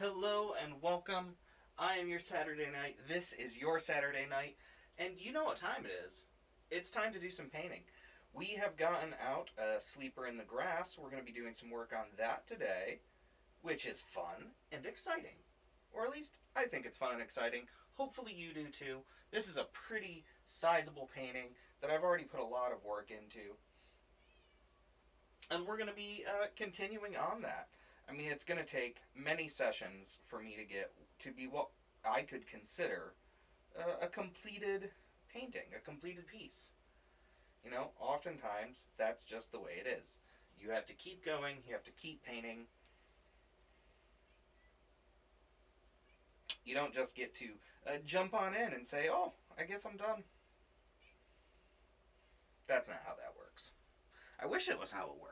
Hello and welcome. I am your Saturday Knight. This is your Saturday Knight. And you know what time it is. It's time to do some painting. We have gotten out a sleeper in the grass. We're going to be doing some work on that today, which is fun and exciting. Or at least I think it's fun and exciting. Hopefully you do too. This is a pretty sizable painting that I've already put a lot of work into. And we're going to be uh, continuing on that. I mean, it's going to take many sessions for me to get to be what I could consider uh, a completed painting, a completed piece. You know, oftentimes that's just the way it is. You have to keep going, you have to keep painting. You don't just get to uh, jump on in and say, oh, I guess I'm done. That's not how that works. I wish it was how it worked.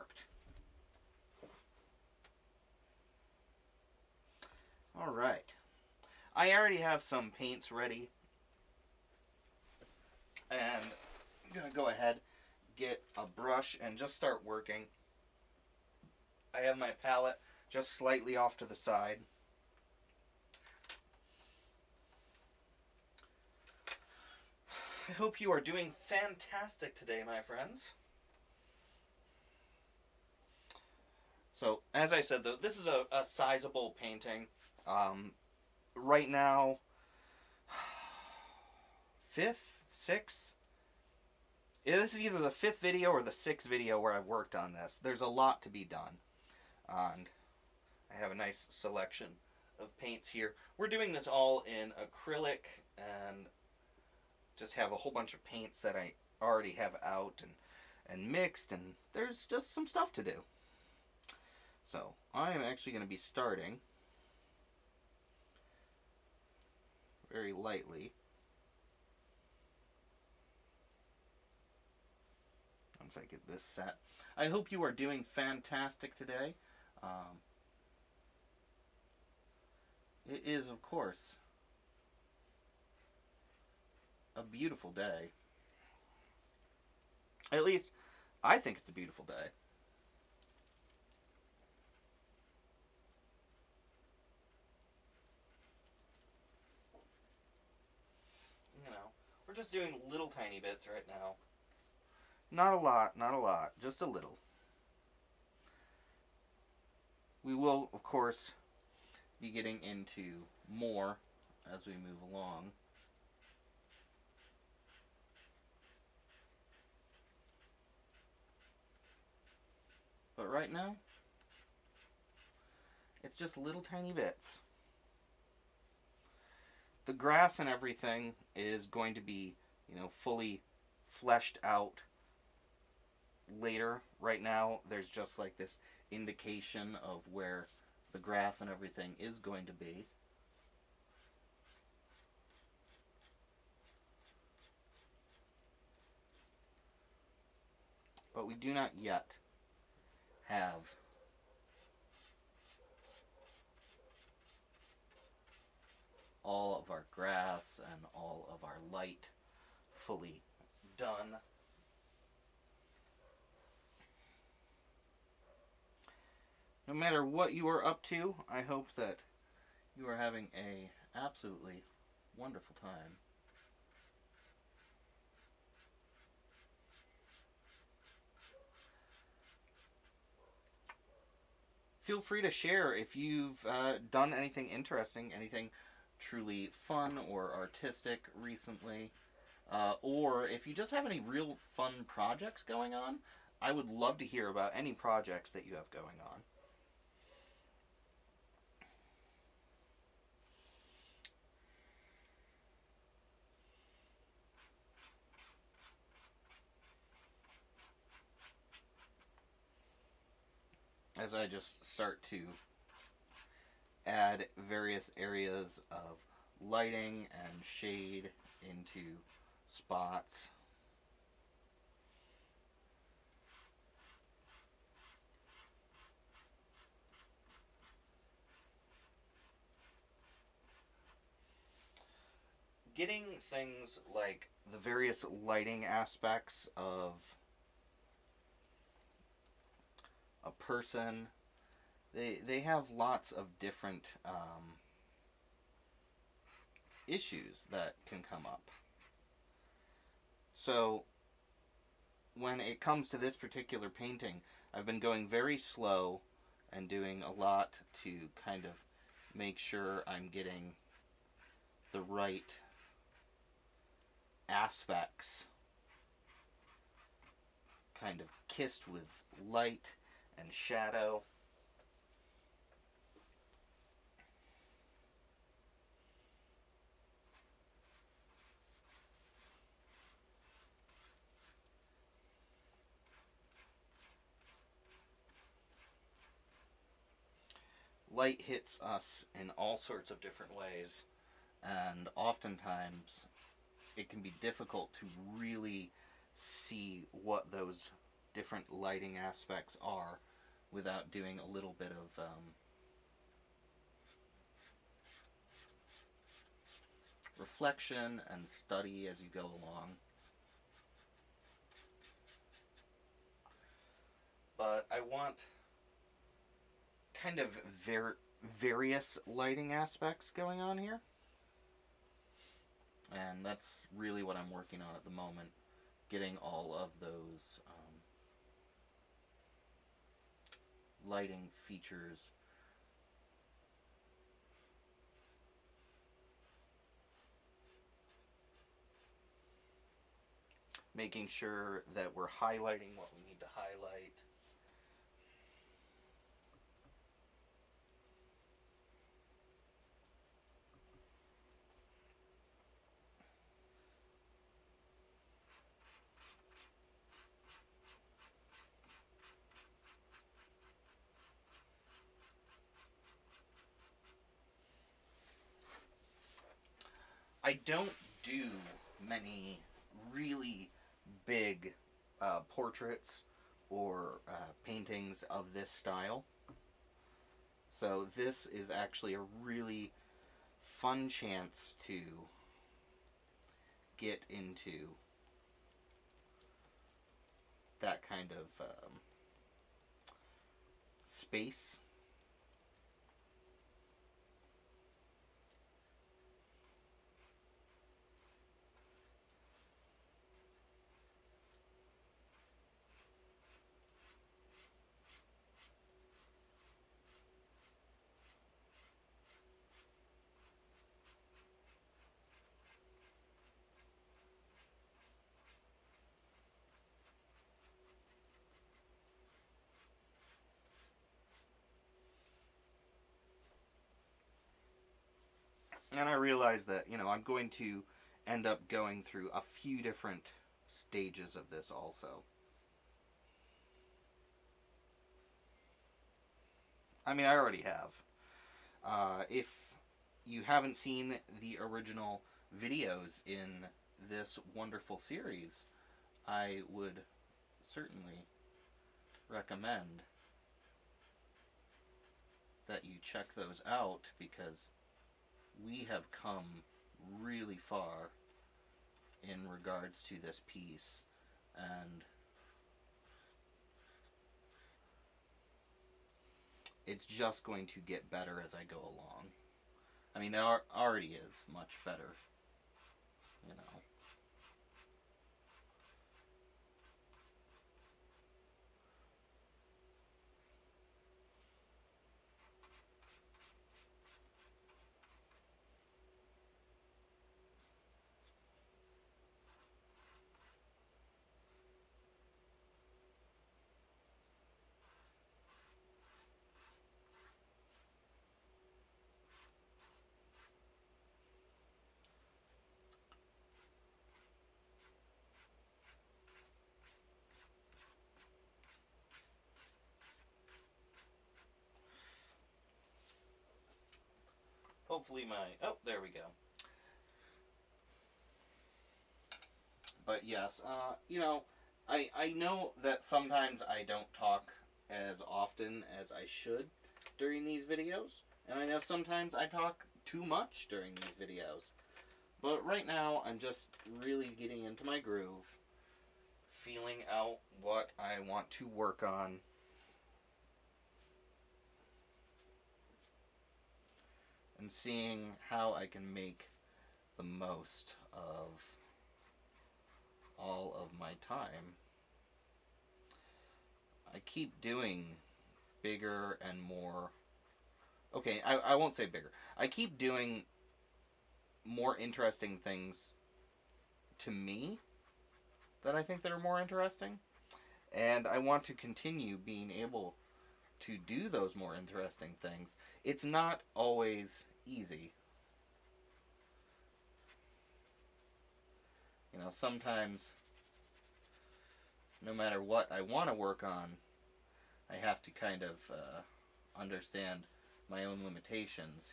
All right. I already have some paints ready. And I'm going to go ahead, get a brush, and just start working. I have my palette just slightly off to the side. I hope you are doing fantastic today, my friends. So, as I said, though, this is a, a sizable painting. Um, right now, fifth, sixth. Yeah, this is either the fifth video or the sixth video where I've worked on this. There's a lot to be done. and I have a nice selection of paints here. We're doing this all in acrylic and just have a whole bunch of paints that I already have out and, and mixed and there's just some stuff to do. So I am actually going to be starting very lightly. Once I get this set. I hope you are doing fantastic today. Um, it is, of course, a beautiful day. At least, I think it's a beautiful day. you know, we're just doing little tiny bits right now. Not a lot, not a lot, just a little. We will, of course, be getting into more as we move along. But right now, it's just little tiny bits the grass and everything is going to be, you know, fully fleshed out later. Right now, there's just like this indication of where the grass and everything is going to be. But we do not yet have all of our grass and all of our light fully done. No matter what you are up to, I hope that you are having a absolutely wonderful time. Feel free to share if you've uh, done anything interesting, anything truly fun or artistic recently, uh, or if you just have any real fun projects going on, I would love to hear about any projects that you have going on. As I just start to add various areas of lighting and shade into spots. Getting things like the various lighting aspects of a person they they have lots of different um, issues that can come up. So when it comes to this particular painting, I've been going very slow and doing a lot to kind of make sure I'm getting the right aspects kind of kissed with light and shadow. Light hits us in all sorts of different ways, and oftentimes it can be difficult to really see what those different lighting aspects are without doing a little bit of um, reflection and study as you go along. But I want kind of ver- various lighting aspects going on here. And that's really what I'm working on at the moment. Getting all of those um, lighting features making sure that we're highlighting what we need to highlight I don't do many really big uh, portraits or uh, paintings of this style. So this is actually a really fun chance to get into that kind of um, space and I realized that, you know, I'm going to end up going through a few different stages of this also. I mean, I already have. Uh, if you haven't seen the original videos in this wonderful series, I would certainly recommend that you check those out because we have come really far in regards to this piece and it's just going to get better as I go along. I mean, it already is much better, you know. Hopefully my, oh, there we go. But yes, uh, you know, I, I know that sometimes I don't talk as often as I should during these videos. And I know sometimes I talk too much during these videos. But right now, I'm just really getting into my groove. Feeling out what I want to work on. And seeing how I can make the most of all of my time. I keep doing bigger and more. Okay, I, I won't say bigger. I keep doing more interesting things to me that I think that are more interesting. And I want to continue being able to do those more interesting things. It's not always easy. You know, sometimes, no matter what I want to work on, I have to kind of uh, understand my own limitations.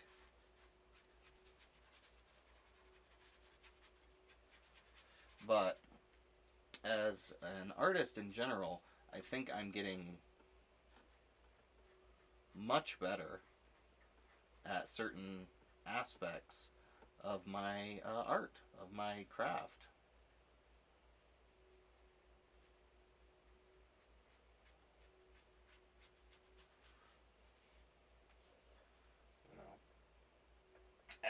But as an artist in general, I think I'm getting much better at certain aspects of my uh, art, of my craft. You know,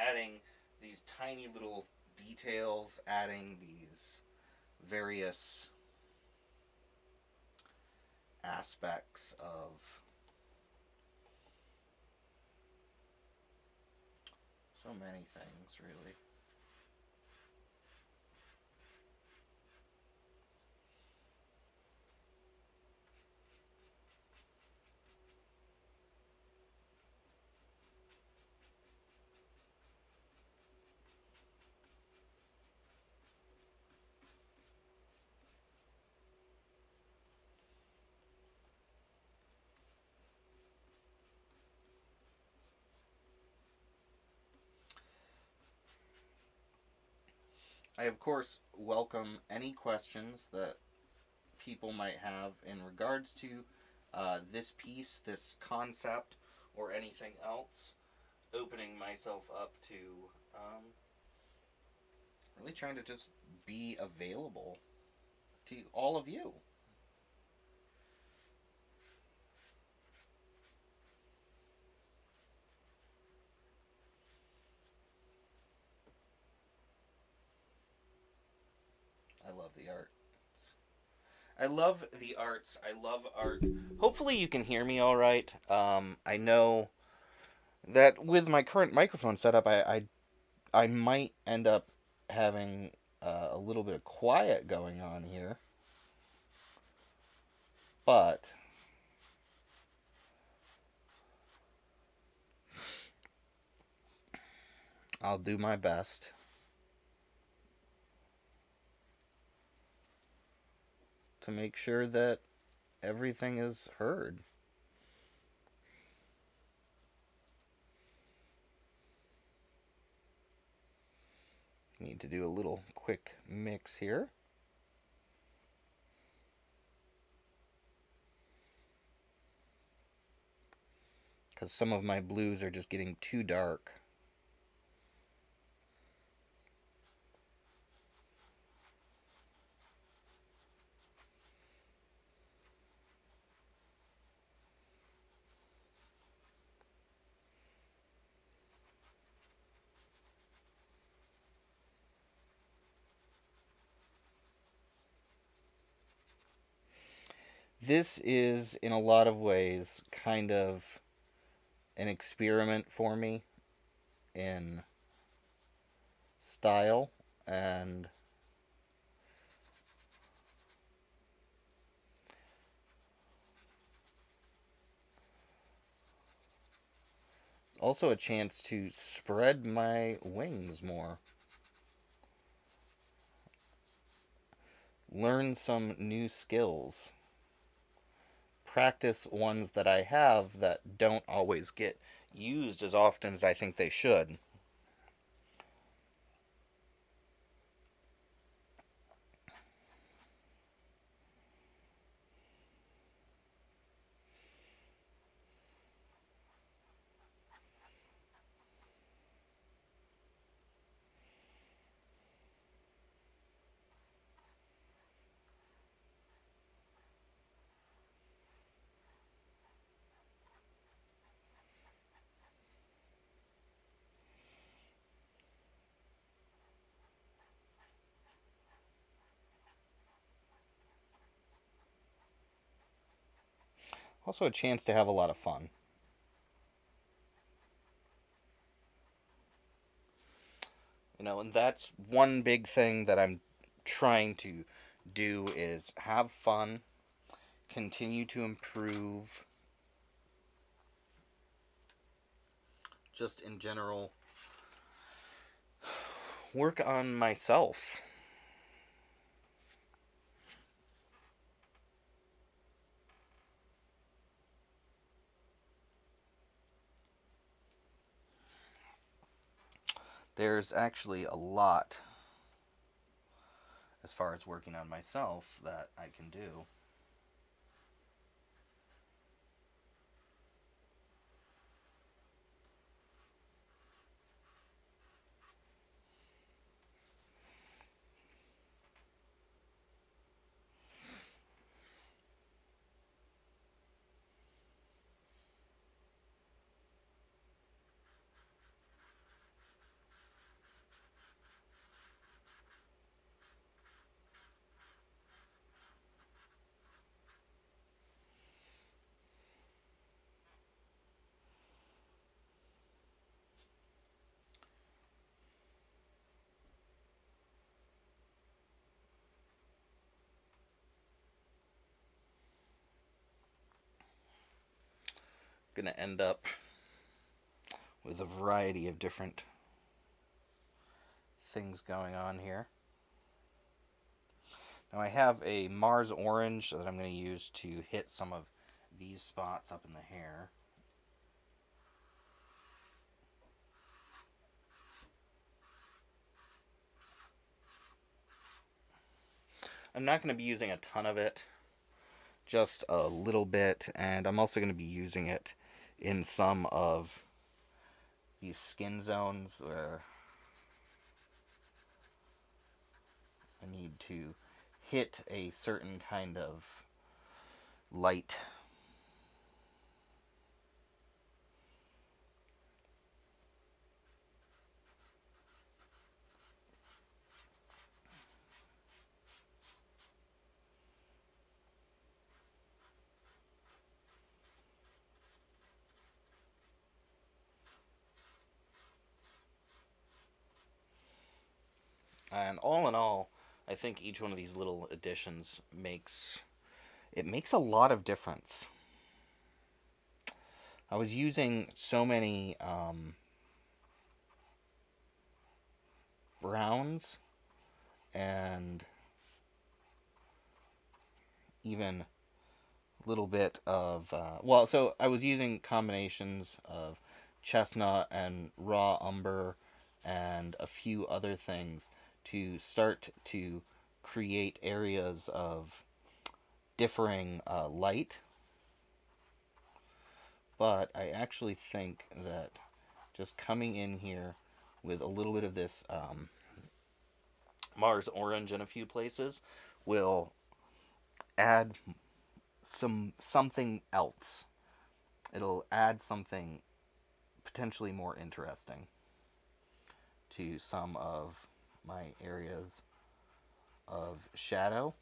adding these tiny little details, adding these various aspects of many things, really. I, of course, welcome any questions that people might have in regards to uh, this piece, this concept, or anything else. Opening myself up to um, really trying to just be available to all of you. love the. I love the arts. I love art. Hopefully, you can hear me all right. Um, I know that with my current microphone setup, I I, I might end up having uh, a little bit of quiet going on here, but. I'll do my best. To make sure that everything is heard. Need to do a little quick mix here. Because some of my blues are just getting too dark. This is in a lot of ways kind of an experiment for me in style and also a chance to spread my wings more. Learn some new skills practice ones that I have that don't always get used as often as I think they should. Also, a chance to have a lot of fun. You know, and that's one big thing that I'm trying to do is have fun, continue to improve. Just in general, work on myself. There's actually a lot as far as working on myself that I can do. Going to end up with a variety of different things going on here. Now I have a Mars Orange that I'm going to use to hit some of these spots up in the hair. I'm not going to be using a ton of it, just a little bit, and I'm also going to be using it in some of these skin zones where I need to hit a certain kind of light And all in all, I think each one of these little additions makes it makes a lot of difference. I was using so many um, browns and even a little bit of uh, well so i was using combinations of chestnut and raw umber and a few other things to start to create areas of differing uh, light. But I actually think that just coming in here with a little bit of this um, Mars orange in a few places will add some something else. It'll add something potentially more interesting to some of my areas of shadow.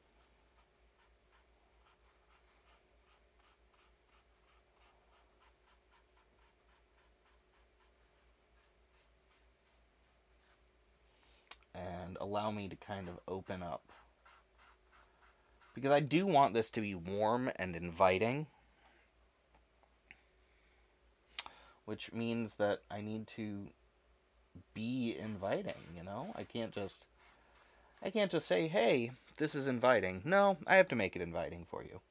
And allow me to kind of open up. Because I do want this to be warm and inviting. Which means that I need to be inviting, you know? I can't just I can't just say, "Hey, this is inviting." No, I have to make it inviting for you.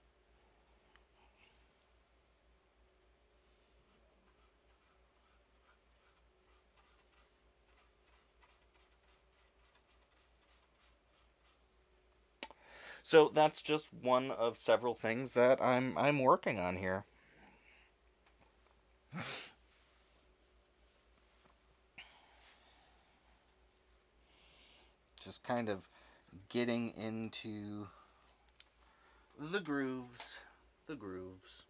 So that's just one of several things that I'm I'm working on here. just kind of getting into the grooves, the grooves.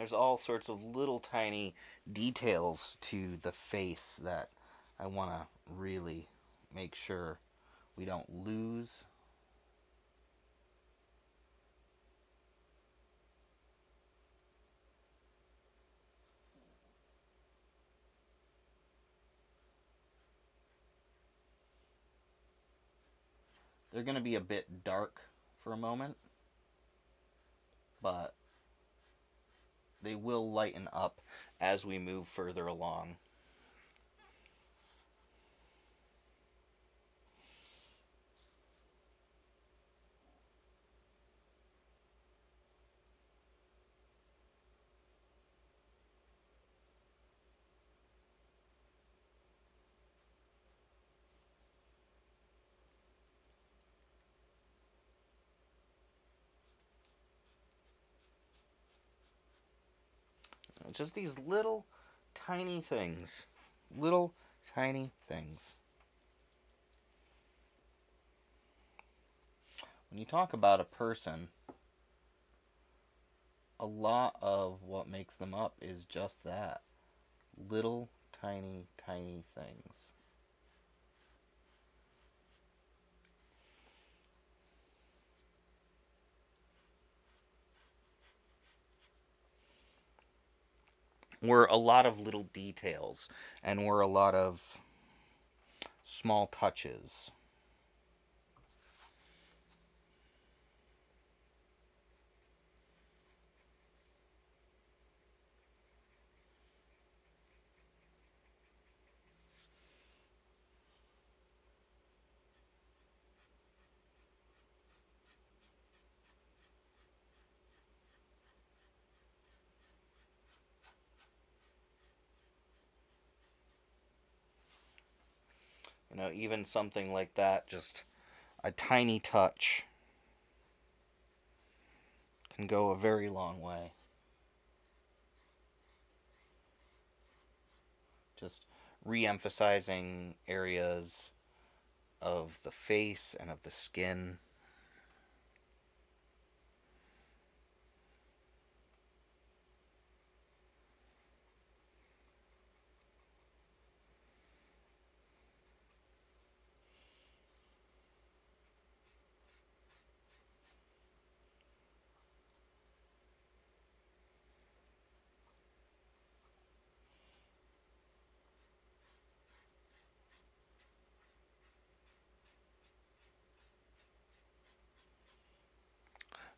There's all sorts of little tiny details to the face that I want to really make sure we don't lose. They're going to be a bit dark for a moment, but they will lighten up as we move further along. Just these little tiny things. Little tiny things. When you talk about a person, a lot of what makes them up is just that. Little tiny, tiny things. Were a lot of little details and were a lot of small touches. Know, even something like that, just a tiny touch can go a very long way. Just re emphasizing areas of the face and of the skin.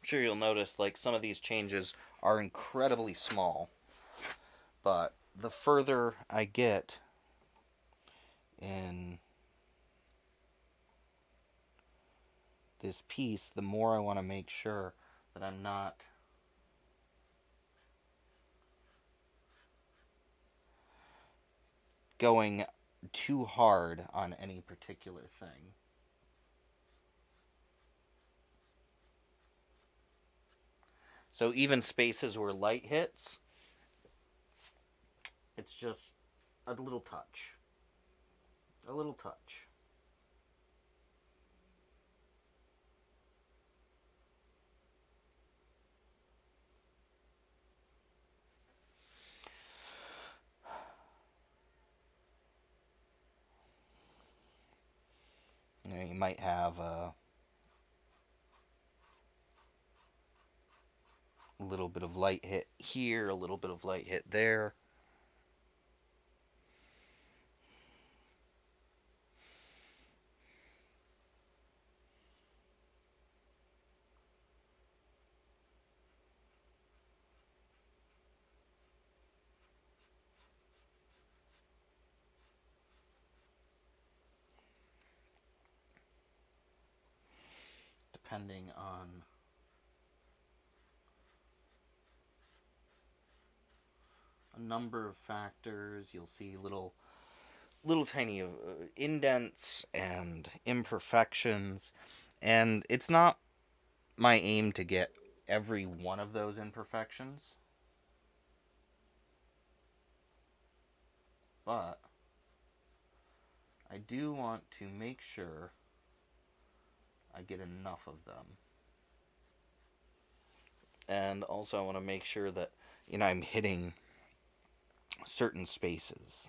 I'm sure you'll notice like some of these changes are incredibly small. But the further I get in this piece, the more I want to make sure that I'm not going too hard on any particular thing. So even spaces where light hits, it's just a little touch. A little touch. You, know, you might have a a little bit of light hit here, a little bit of light hit there. depending on number of factors. You'll see little little tiny uh, indents and imperfections. And it's not my aim to get every one of those imperfections. But I do want to make sure I get enough of them. And also I want to make sure that you know, I'm hitting certain spaces.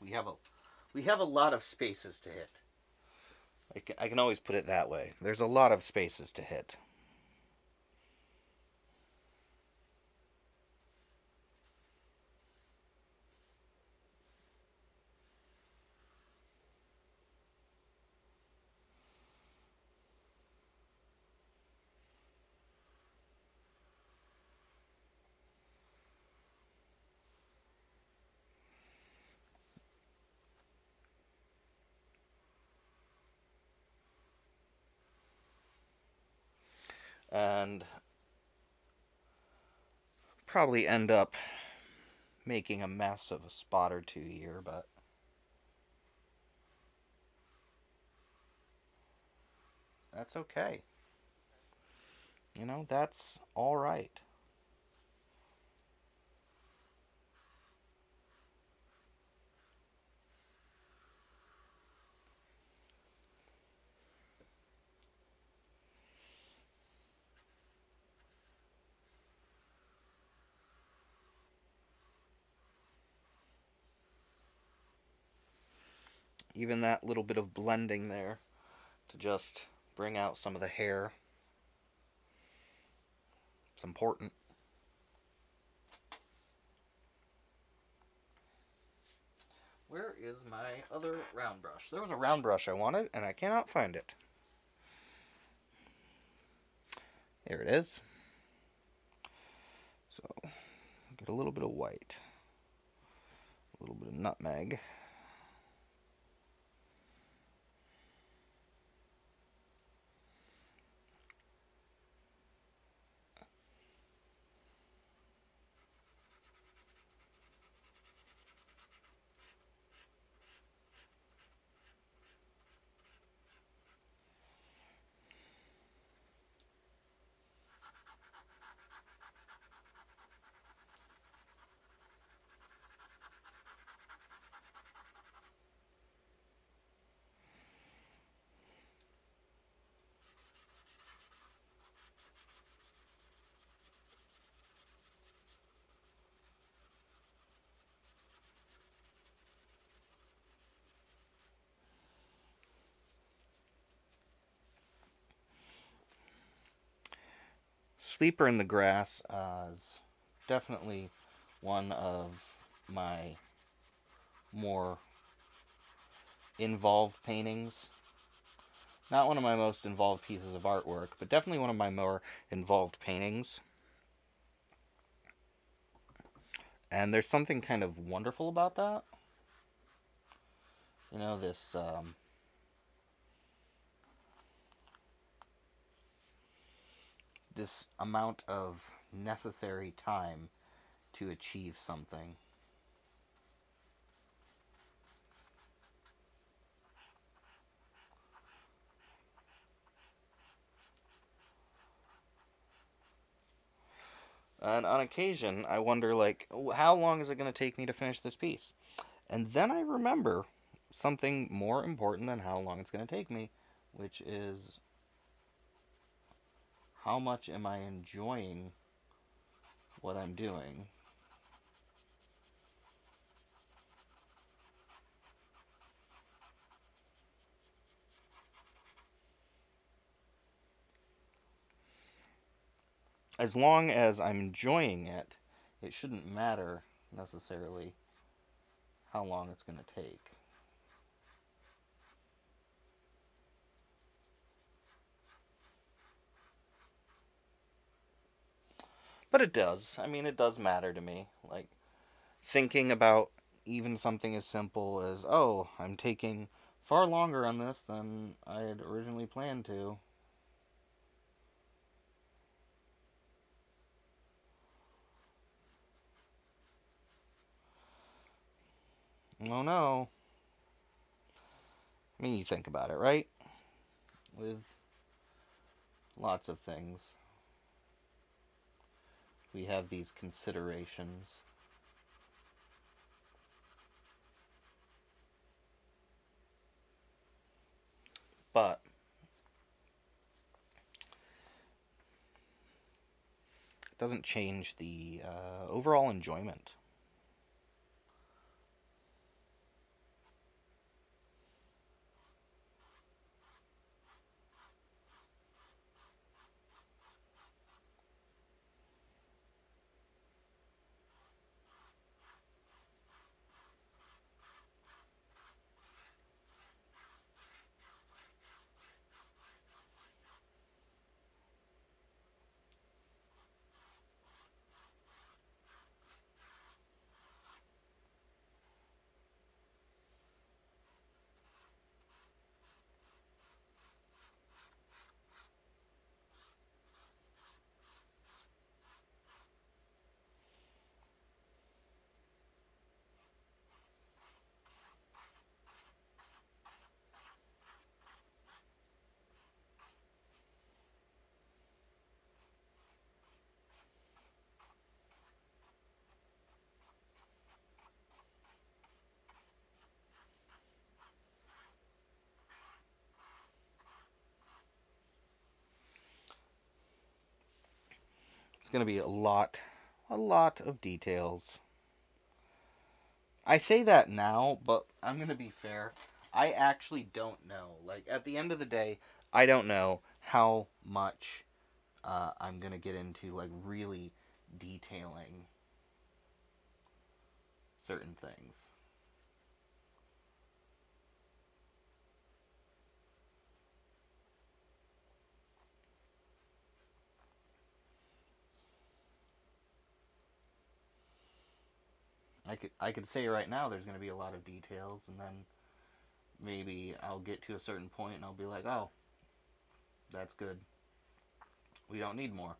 We have a we have a lot of spaces to hit. I can, I can always put it that way. There's a lot of spaces to hit. And probably end up making a mess of a spot or two here, but that's okay. You know, that's all right. Even that little bit of blending there to just bring out some of the hair. It's important. Where is my other round brush? There was a round brush I wanted, and I cannot find it. Here it is. So, get a little bit of white, a little bit of nutmeg. Sleeper in the Grass uh, is definitely one of my more involved paintings. Not one of my most involved pieces of artwork, but definitely one of my more involved paintings. And there's something kind of wonderful about that. You know, this um, this amount of necessary time to achieve something. And on occasion, I wonder, like, how long is it going to take me to finish this piece? And then I remember something more important than how long it's going to take me, which is how much am I enjoying what I'm doing? As long as I'm enjoying it, it shouldn't matter necessarily how long it's going to take. But it does. I mean, it does matter to me. Like, thinking about even something as simple as, oh, I'm taking far longer on this than I had originally planned to. Oh no. I mean, you think about it, right? With lots of things. We have these considerations. But it doesn't change the uh, overall enjoyment. It's going to be a lot, a lot of details. I say that now, but I'm going to be fair. I actually don't know. Like, at the end of the day, I don't know how much uh, I'm going to get into, like, really detailing certain things. I could I could say right now there's going to be a lot of details, and then maybe I'll get to a certain point and I'll be like, oh, that's good. We don't need more.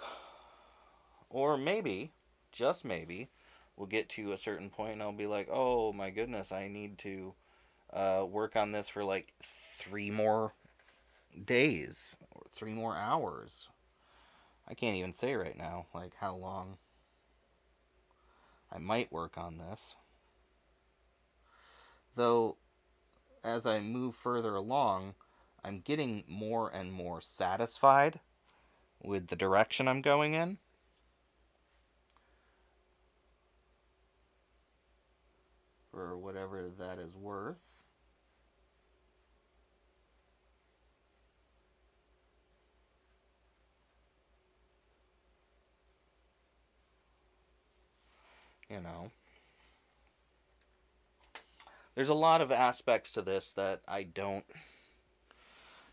Or maybe, just maybe, we'll get to a certain point and I'll be like, oh my goodness, I need to uh, work on this for like three more days or three more hours. I can't even say right now, like how long. I might work on this. Though, as I move further along, I'm getting more and more satisfied with the direction I'm going in. For whatever that is worth. You know. There's a lot of aspects to this that I don't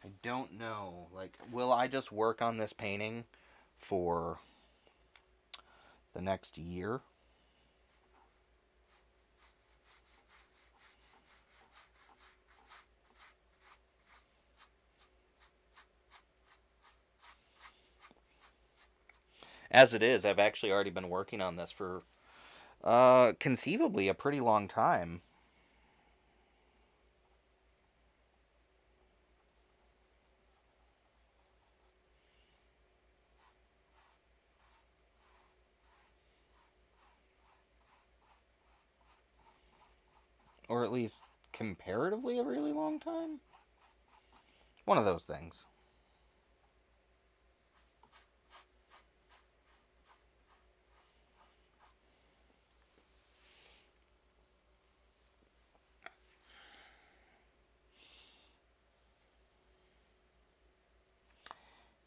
I don't know. Like will I just work on this painting for the next year? As it is, I've actually already been working on this for uh, conceivably a pretty long time. Or at least comparatively a really long time. One of those things.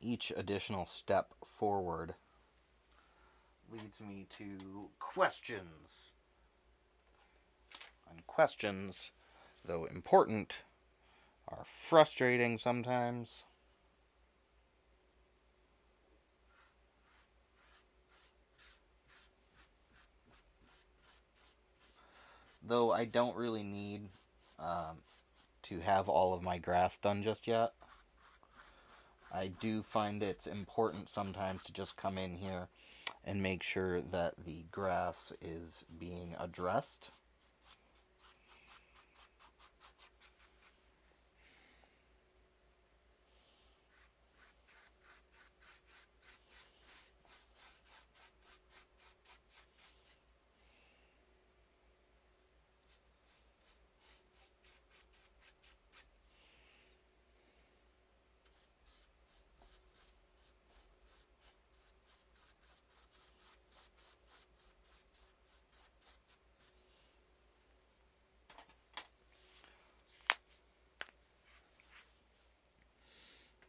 Each additional step forward leads me to questions. And questions, though important, are frustrating sometimes. Though I don't really need um, to have all of my grass done just yet. I do find it's important sometimes to just come in here and make sure that the grass is being addressed.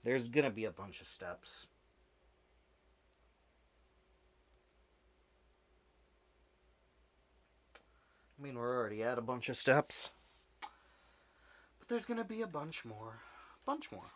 There's gonna be a bunch of steps. I mean, we're already at a bunch of steps. But there's gonna be a bunch more. Bunch more.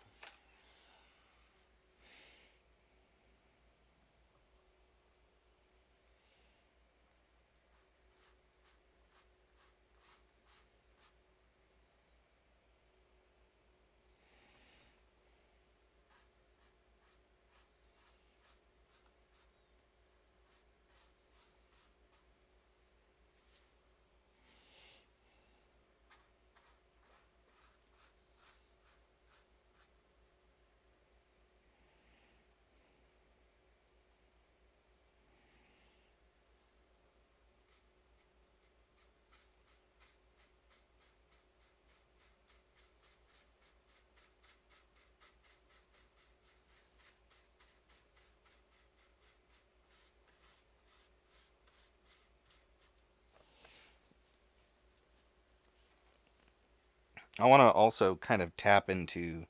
I want to also kind of tap into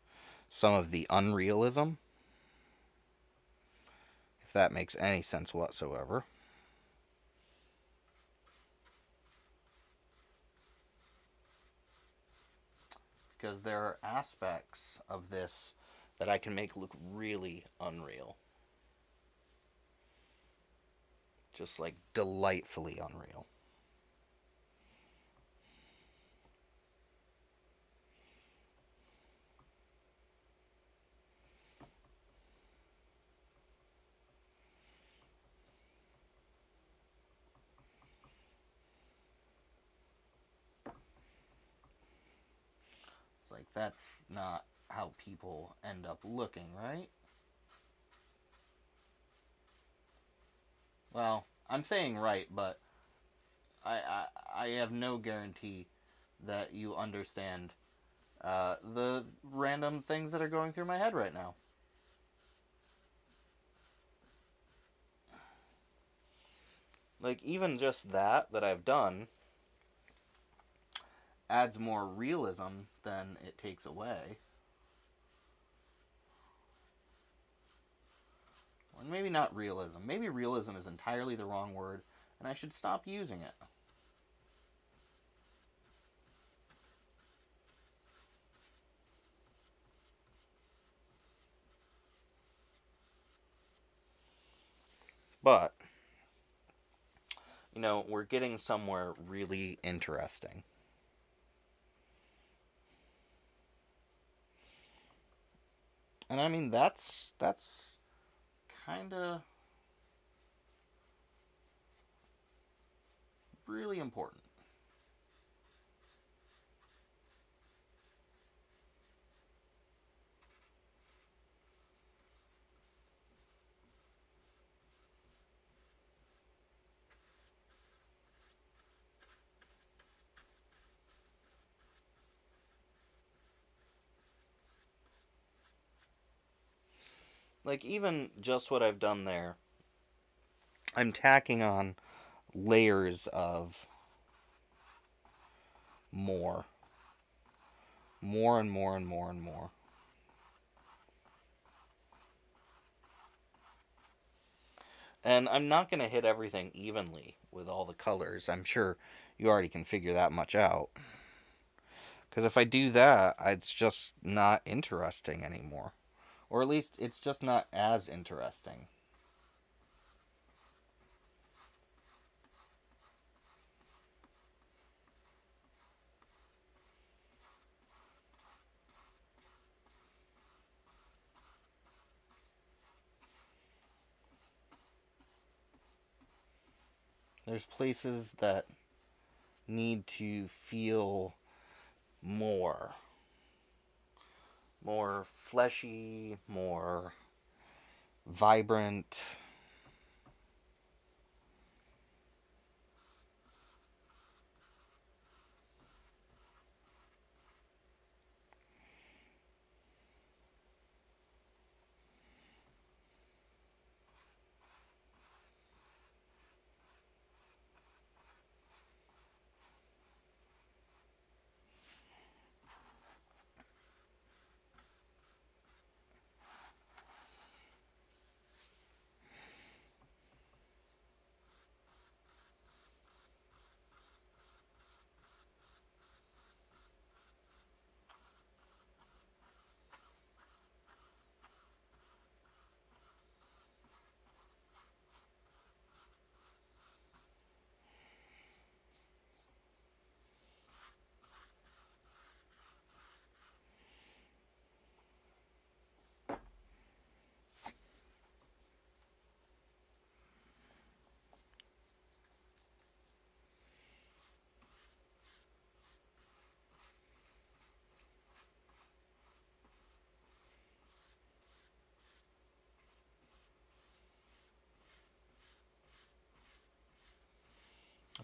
some of the unrealism, if that makes any sense whatsoever. Because there are aspects of this that I can make look really unreal. Just like delightfully unreal. That's not how people end up looking, right? Well, I'm saying right, but I I, I have no guarantee that you understand uh, the random things that are going through my head right now. Like even just that that I've done adds more realism than it takes away. Or maybe not realism. Maybe realism is entirely the wrong word, and I should stop using it. But, you know, we're getting somewhere really interesting. And I mean that's that's kind of really important. Like, even just what I've done there, I'm tacking on layers of more. More and more and more and more. And I'm not going to hit everything evenly with all the colors. I'm sure you already can figure that much out. Because if I do that, it's just not interesting anymore. Or at least it's just not as interesting. There's places that need to feel more more fleshy, more vibrant.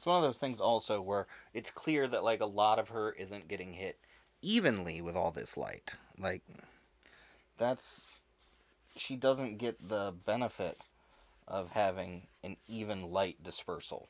It's one of those things also where it's clear that like a lot of her isn't getting hit evenly with all this light. Like that's she doesn't get the benefit of having an even light dispersal.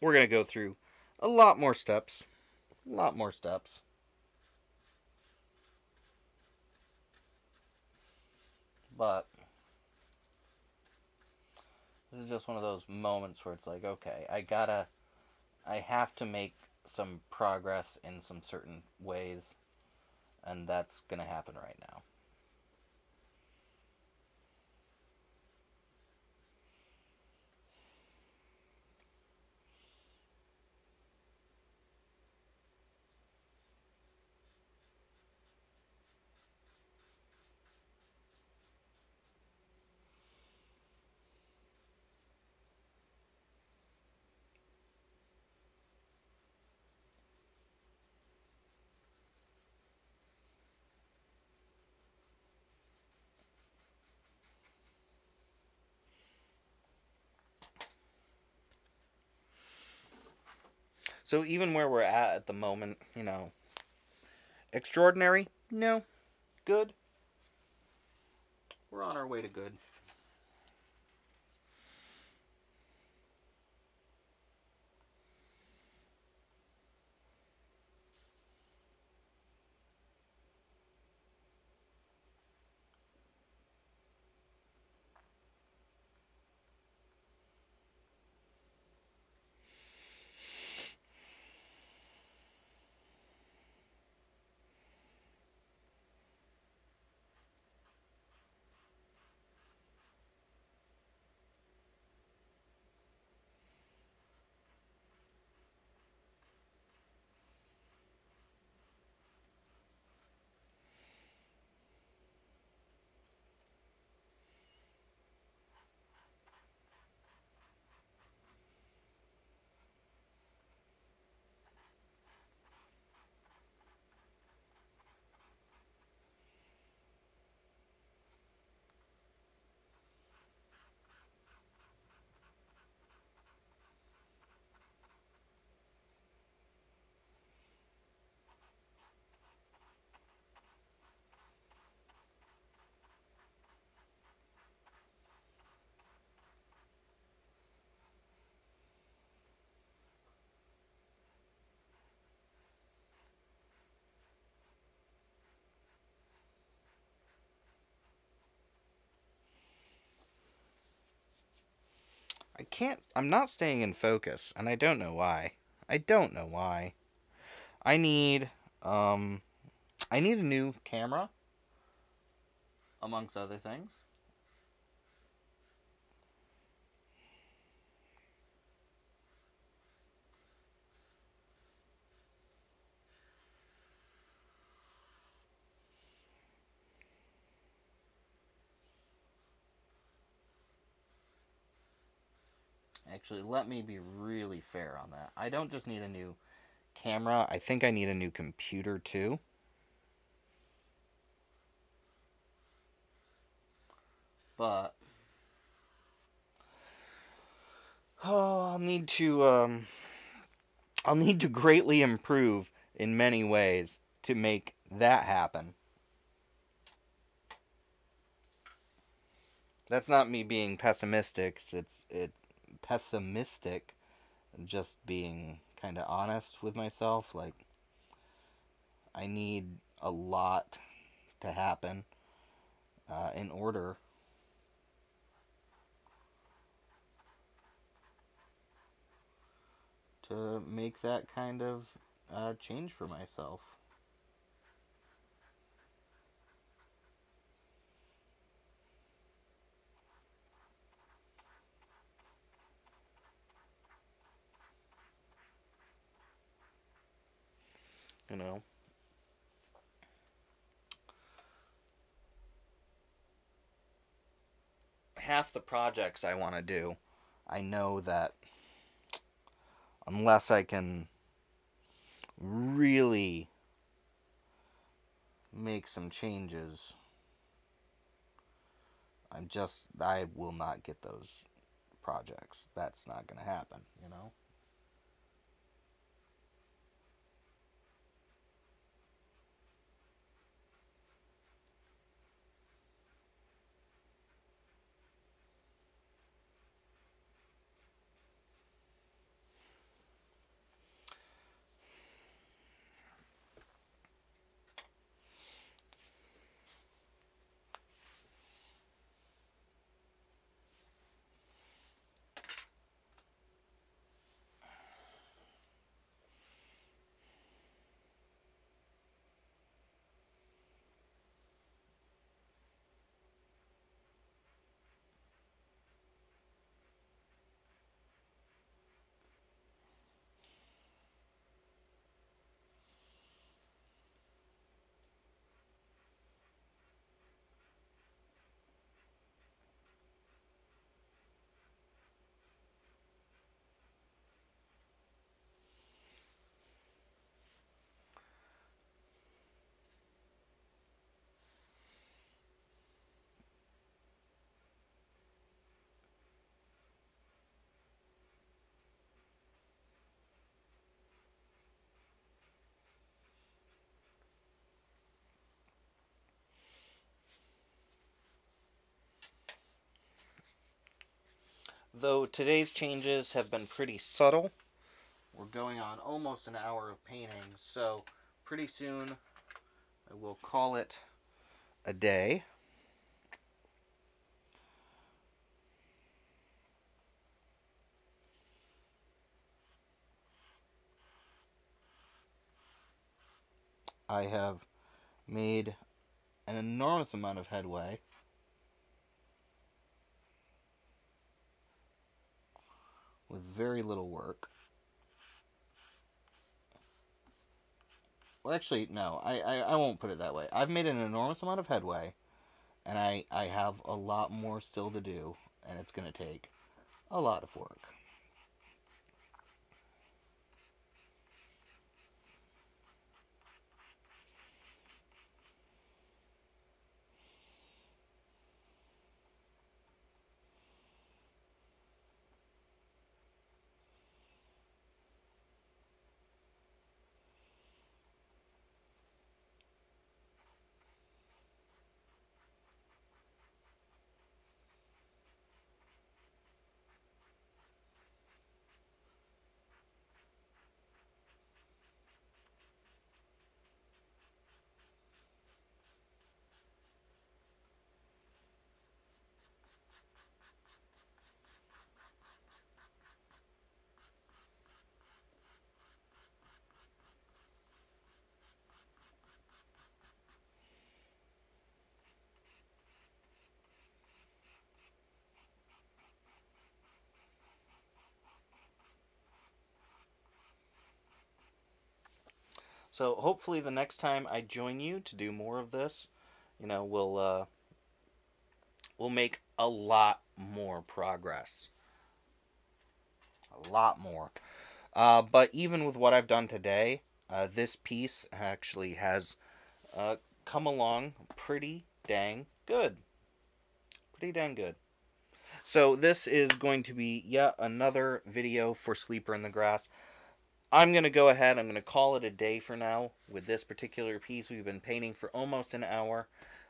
We're going to go through a lot more steps. A lot more steps. But this is just one of those moments where it's like, okay, I gotta, I have to make some progress in some certain ways, and that's gonna happen right now. So even where we're at at the moment, you know, extraordinary? No. Good? We're on our way to good. I can't. I'm not staying in focus, and I don't know why. I don't know why. I need um, I need a new camera, amongst other things. Actually, let me be really fair on that. I don't just need a new camera, I think I need a new computer too. But oh, I'll need to um I'll need to greatly improve in many ways to make that happen. That's not me being pessimistic. It's it pessimistic, just being kind of honest with myself. Like, I need a lot to happen uh, in order to make that kind of uh, change for myself. You know. Half the projects I want to do, I know that unless I can really make some changes, I'm just, I will not get those projects. That's not going to happen, you know? Though today's changes have been pretty subtle, we're going on almost an hour of painting, so pretty soon I will call it a day. I have made an enormous amount of headway with very little work. Well, actually, no, I, I, I won't put it that way. I've made an enormous amount of headway, and I, I have a lot more still to do, and it's going to take a lot of work. So hopefully the next time I join you to do more of this, you know, we'll uh, we'll make a lot more progress. A lot more. Uh, but even with what I've done today, uh, this piece actually has uh, come along pretty dang good. Pretty dang good. So this is going to be yet another video for Sleeper in the Grass. I'm going to go ahead, I'm going to call it a day for now with this particular piece. We've been painting for almost an hour.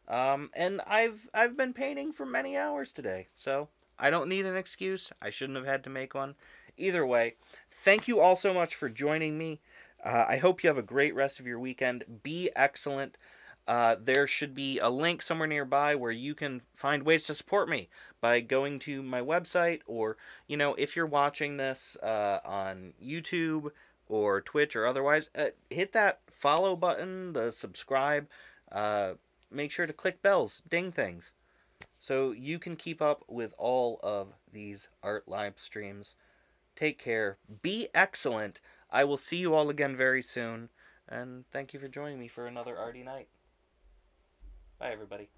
Um, and I've I've been painting for many hours today. So I don't need an excuse. I shouldn't have had to make one. Either way, thank you all so much for joining me. Uh, I hope you have a great rest of your weekend. Be excellent. Uh, there should be a link somewhere nearby where you can find ways to support me by going to my website or, you know, if you're watching this uh, on YouTube or Twitch or otherwise, uh, hit that follow button, the subscribe. Uh, make sure to click bells, ding things, so you can keep up with all of these art live streams. Take care. Be excellent. I will see you all again very soon. And thank you for joining me for another arty night. Bye, everybody.